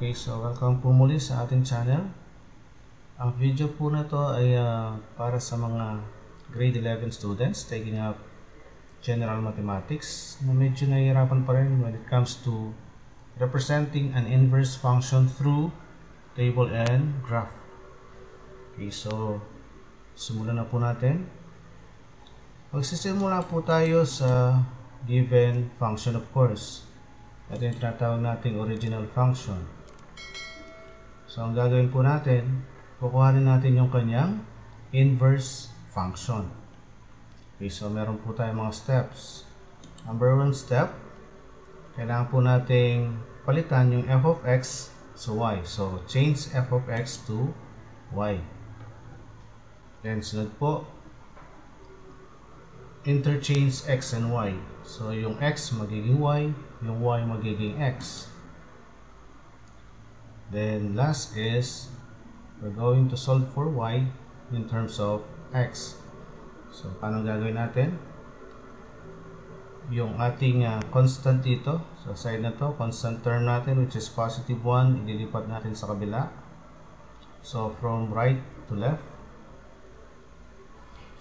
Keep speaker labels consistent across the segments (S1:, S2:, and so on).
S1: Okay, so welcome po muli sa ating channel. Ang video po na to ay ah, para sa mga grade 11 students taking up general mathematics na medyo nahihirapan pa rin when it comes to representing an inverse function through table and graph. Okay, so simulan na po natin. Magsisimula po tayo sa given function of course. Ito yung tinatawag nating original function. So, ang gagawin po natin, kukuhanin natin yung kanyang inverse function. Okay, so meron po tayong mga steps. Number one step, kailangan po nating palitan yung f of x sa y. So, change f of x to y. Then, sunod po, interchange x and y. So, yung x magiging y, yung y magiging x. Then, last is, we're going to solve for y in terms of x. So, paano gagawin natin? Yung ating uh, constant dito, sa side na to, constant term natin which is positive 1, ililipat natin sa kabila. So, from right to left.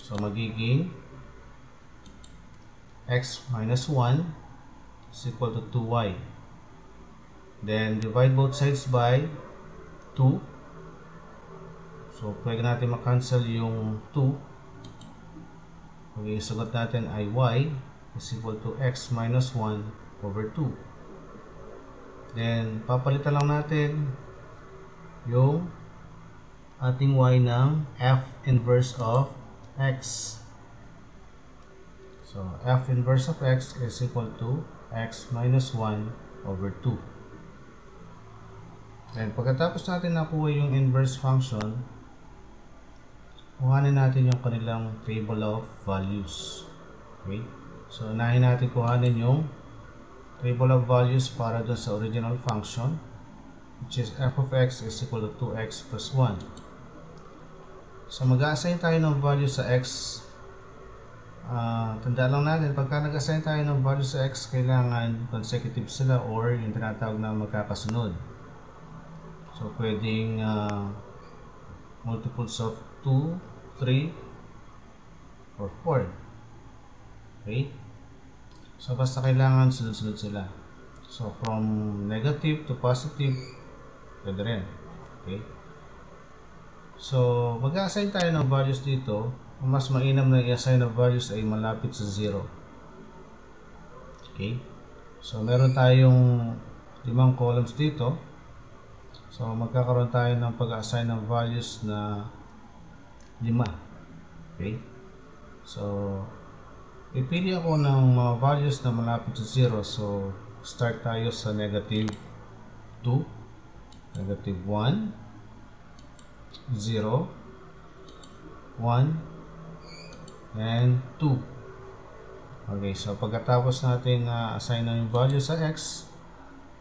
S1: So, magiging x minus 1 is equal to 2y. Then, divide both sides by 2. So, pwede natin makancel yung 2. Okay, sagot natin ay y is equal to x minus 1 over 2. Then, papalitan lang natin yung ating y ng f inverse of x. So, f inverse of x is equal to x minus 1 over 2. Then, pagkatapos natin nakuha yung inverse function, kuhanin natin yung kanilang table of values. Okay? So, unahin natin kuhanin yung table of values para doon sa original function, which is f of x is equal to 2x plus 1. So, mag-assign tayo ng value sa x Uh, tanda lang natin, pagka nag-assign tayo ng value sa x, kailangan consecutive sila or yung tinatawag na magkakasunod. So, pwedeng uh, multiples of 2, 3, or 4. Okay? So, basta kailangan sunod-sunod sila. So, from negative to positive, pwede rin. Okay? So, mag-assign tayo ng values dito mas mainam na i-assign na values ay malapit sa 0. Okay? So, meron tayong limang columns dito. So, magkakaroon tayo ng pag-assign ng values na 5. Okay? So, pipili ako ng mga values na malapit sa 0. So, start tayo sa negative 2, negative 1, 0, 1, and 2. Okay, so pagkatapos natin uh, assign na yung value sa x,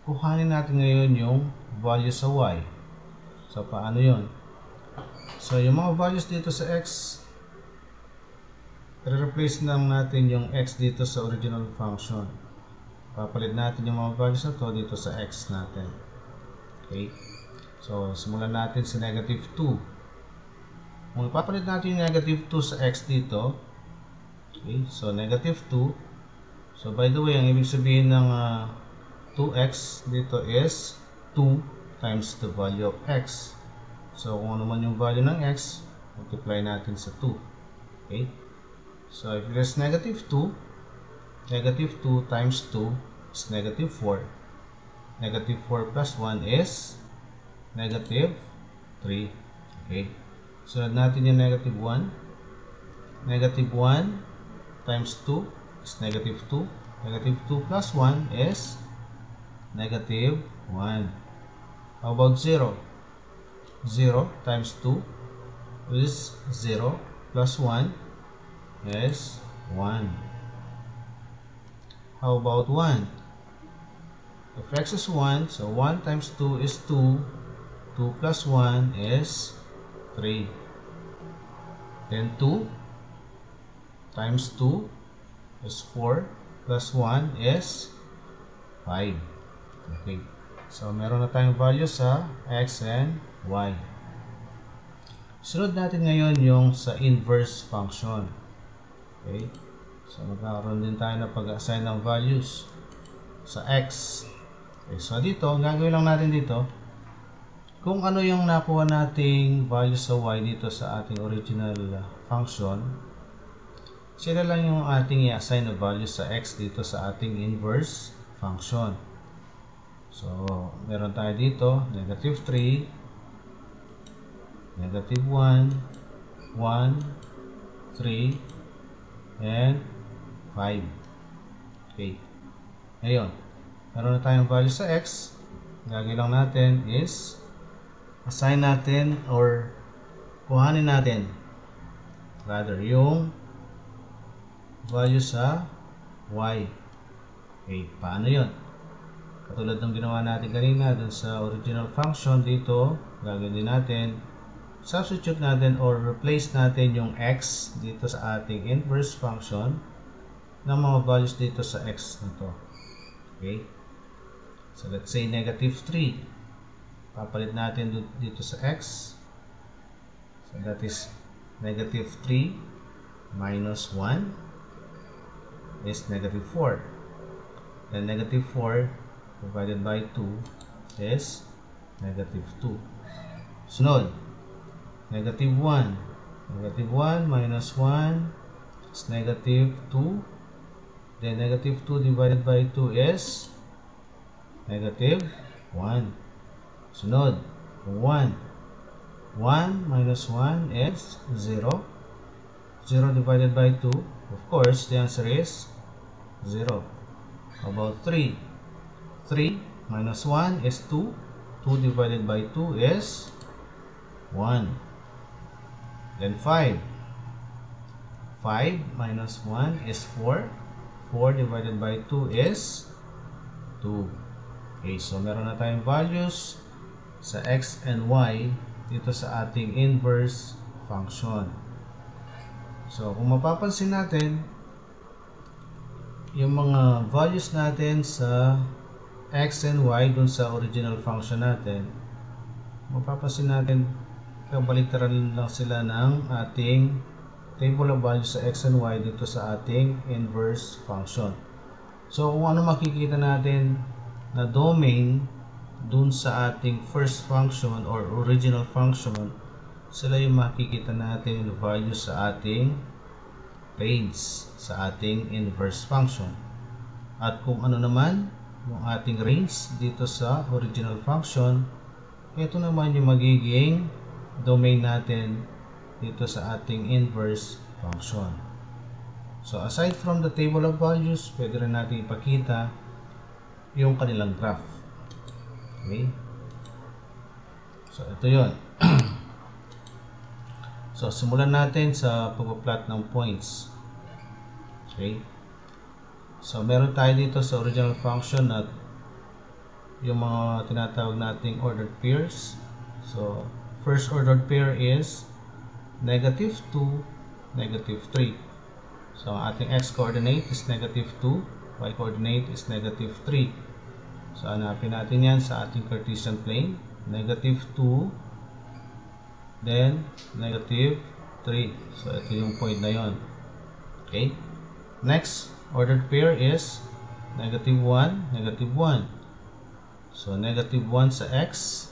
S1: kuhanin natin ngayon yung value sa y. So, paano yun? So, yung mga values dito sa x, re-replace lang natin yung x dito sa original function. Papalit natin yung mga values na to dito sa x natin. Okay? So, simulan natin sa negative 2. Kung ipapalit natin yung negative 2 sa x dito, okay, so negative 2, so by the way, ang ibig sabihin ng uh, 2x dito is 2 times the value of x. So, kung ano man yung value ng x, multiply natin sa 2. Okay? So, if it is negative 2, negative 2 times 2 is negative 4. Negative 4 plus 1 is negative 3. Okay? Sunod natin yung negative 1. Negative 1 times 2 is negative 2. Negative 2 plus 1 is negative 1. How about 0? 0 times 2 is 0 plus 1 is 1. How about 1? If x is 1, so 1 times 2 is 2. 2 plus 1 is 3. Then 2 times 2 is 4 plus 1 is 5. Okay. So, meron na tayong value sa x and y. Sunod natin ngayon yung sa inverse function. Okay? So, magkakaroon din tayo ng pag-assign ng values sa x. Okay, so dito, gagawin lang natin dito, kung ano yung nakuha nating value sa y dito sa ating original function, sila lang yung ating i-assign na value sa x dito sa ating inverse function. So, meron tayo dito, negative 3, negative 1, 1, 3, and 5. Okay. Ngayon, meron na tayong value sa x. Gagawin lang natin is assign natin or kuhanin natin rather yung value sa y. Okay, paano yun? Katulad ng ginawa natin kanina dun sa original function dito, gagawin din natin substitute natin or replace natin yung x dito sa ating inverse function ng mga values dito sa x na to. Okay? So, let's say negative 3. Papalit natin dito sa x. So, that is negative 3 minus 1 is negative 4. Then, negative 4 divided by 2 is negative 2. Sunod, negative 1. Negative 1 minus 1 is negative 2 Then negative 2 divided by 2 is negative 1. Sunod, 1. 1 minus 1 is 0. 0 divided by 2, of course, the answer is 0. About 3. 3 minus 1 is 2. 2 divided by 2 is 1. Then 5. 5 minus 1 is 4. 4 divided by 2 is 2. Okay, so meron na tayong values sa x and y dito sa ating inverse function. So, kung mapapansin natin, yung mga values natin sa x and y dun sa original function natin, mapapansin natin, kabaliktaran lang sila ng ating table of values sa x and y dito sa ating inverse function. So, kung ano makikita natin na domain dun sa ating first function or original function, sila yung makikita natin yung value sa ating range sa ating inverse function. At kung ano naman yung ating range dito sa original function, ito naman yung magiging domain natin dito sa ating inverse function. So, aside from the table of values, pwede rin natin ipakita yung kanilang graph. Okay? So, ito yon. so, simulan natin sa pag-plot ng points. Okay? So, meron tayo dito sa original function at yung mga tinatawag nating ordered pairs. So, first ordered pair is negative 2, negative 3. So, ating x-coordinate is negative 2, y-coordinate is negative 3. So, hanapin natin yan sa ating Cartesian plane. Negative 2, then negative 3. So, ito yung point na yon. Okay? Next, ordered pair is negative 1, negative 1. So, negative 1 sa x,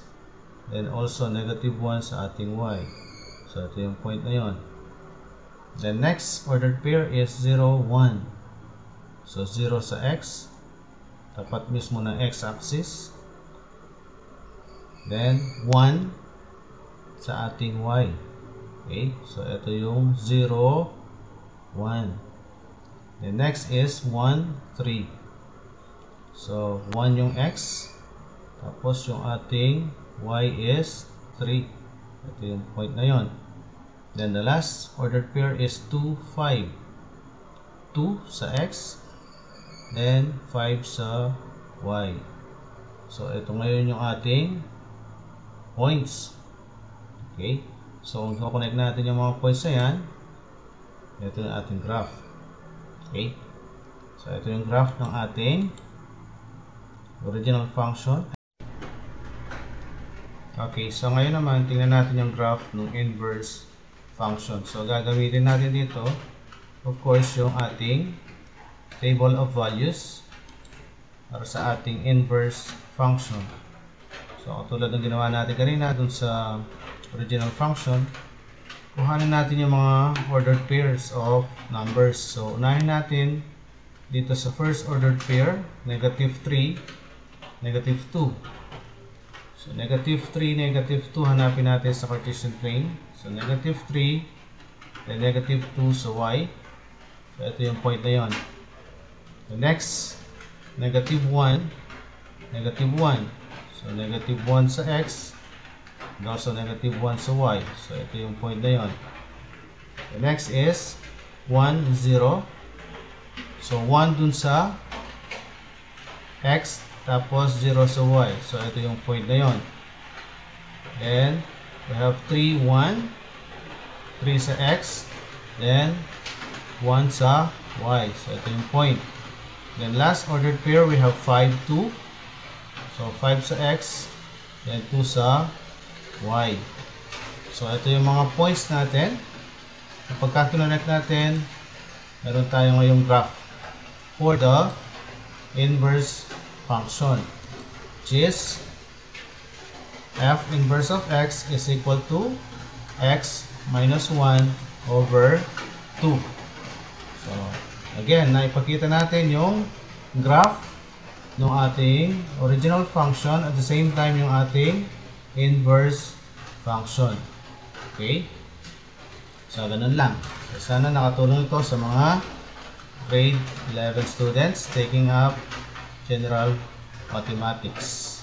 S1: then also negative 1 sa ating y. So, ito yung point na yon. The next ordered pair is 0, 1. So, 0 sa x. Tapat mismo ng x-axis. Then, 1 sa ating y. Okay? So, ito yung 0, 1. The next is 1, 3. So, 1 yung x. Tapos, yung ating y is 3. Ito yung point na yon. Then the last ordered pair is 2, 5. 2 sa x, then 5 sa y. So, ito ngayon yung ating points. Okay? So, kung connect natin yung mga points na yan, ito yung ating graph. Okay? So, ito yung graph ng ating original function. Okay, so ngayon naman, tingnan natin yung graph ng inverse function. So, gagamitin natin dito, of course, yung ating table of values para sa ating inverse function. So, tulad ng ginawa natin kanina dun sa original function, kuhanin natin yung mga ordered pairs of numbers. So, unahin natin dito sa first ordered pair, negative 3, negative 2. So, negative 3, negative 2, hanapin natin sa Cartesian plane. So, negative 3, then negative 2 sa y. So, ito yung point na yon. The next, negative 1, negative 1. So, negative 1 sa x, also negative 1 sa y. So, ito yung point na yon. The next is 1, 0. So, 1 dun sa x, tapos 0 sa y. So, ito yung point na yon. Then, we have 3, 1. 3 sa x. Then, 1 sa y. So, ito yung point. Then, last ordered pair, we have 5, 2. So, 5 sa x. Then, 2 sa y. So, ito yung mga points natin. Kapag kakinonect natin, meron tayo ngayong graph for the inverse function which is f inverse of x is equal to x minus 1 over 2 so again naipakita natin yung graph ng ating original function at the same time yung ating inverse function. Okay? So ganun lang. So, sana nakatulong ito sa mga grade 11 students taking up general mathematics